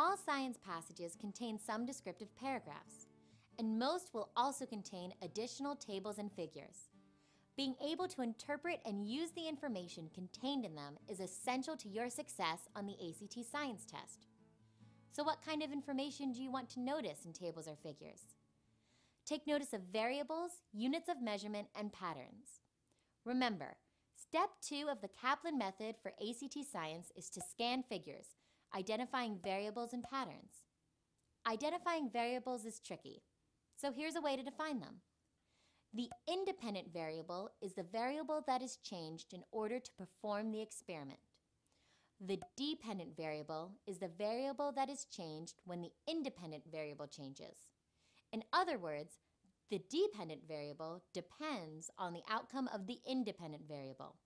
All science passages contain some descriptive paragraphs, and most will also contain additional tables and figures. Being able to interpret and use the information contained in them is essential to your success on the ACT Science test. So what kind of information do you want to notice in tables or figures? Take notice of variables, units of measurement, and patterns. Remember, step two of the Kaplan method for ACT Science is to scan figures, identifying variables and patterns. Identifying variables is tricky, so here's a way to define them. The independent variable is the variable that is changed in order to perform the experiment. The dependent variable is the variable that is changed when the independent variable changes. In other words, the dependent variable depends on the outcome of the independent variable.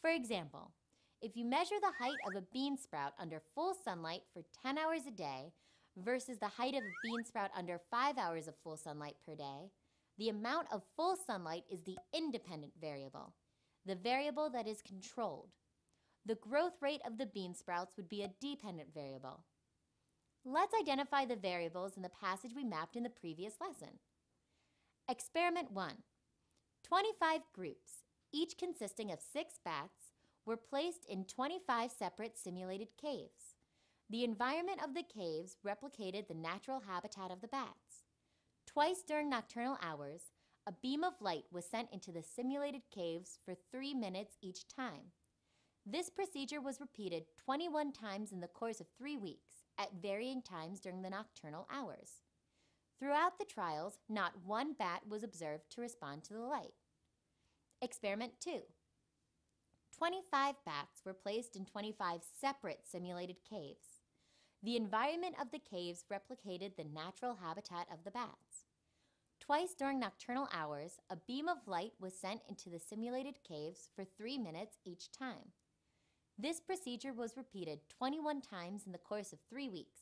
For example, if you measure the height of a bean sprout under full sunlight for 10 hours a day versus the height of a bean sprout under 5 hours of full sunlight per day, the amount of full sunlight is the independent variable, the variable that is controlled. The growth rate of the bean sprouts would be a dependent variable. Let's identify the variables in the passage we mapped in the previous lesson. Experiment 1. 25 groups, each consisting of six bats, were placed in 25 separate simulated caves. The environment of the caves replicated the natural habitat of the bats. Twice during nocturnal hours, a beam of light was sent into the simulated caves for three minutes each time. This procedure was repeated 21 times in the course of three weeks, at varying times during the nocturnal hours. Throughout the trials, not one bat was observed to respond to the light. Experiment 2. 25 bats were placed in 25 separate simulated caves. The environment of the caves replicated the natural habitat of the bats. Twice during nocturnal hours, a beam of light was sent into the simulated caves for three minutes each time. This procedure was repeated 21 times in the course of three weeks,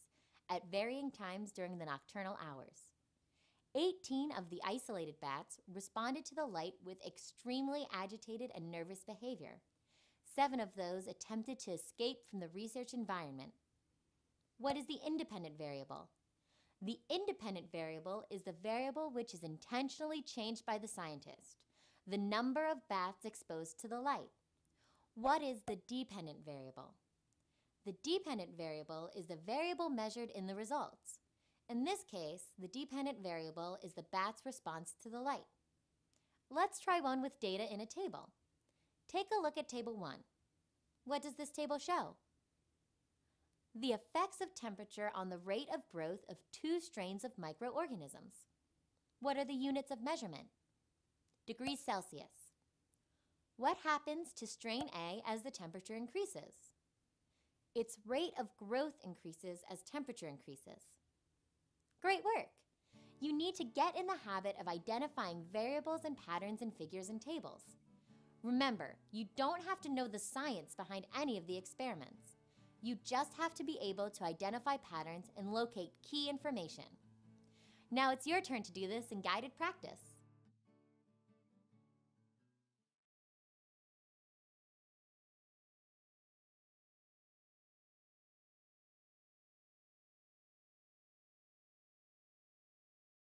at varying times during the nocturnal hours. 18 of the isolated bats responded to the light with extremely agitated and nervous behavior. Seven of those attempted to escape from the research environment, what is the independent variable? The independent variable is the variable which is intentionally changed by the scientist, the number of bats exposed to the light. What is the dependent variable? The dependent variable is the variable measured in the results. In this case, the dependent variable is the bat's response to the light. Let's try one with data in a table. Take a look at Table 1. What does this table show? the effects of temperature on the rate of growth of two strains of microorganisms. What are the units of measurement? Degrees Celsius. What happens to strain A as the temperature increases? Its rate of growth increases as temperature increases. Great work! You need to get in the habit of identifying variables and patterns in figures and tables. Remember, you don't have to know the science behind any of the experiments. You just have to be able to identify patterns and locate key information. Now it's your turn to do this in guided practice.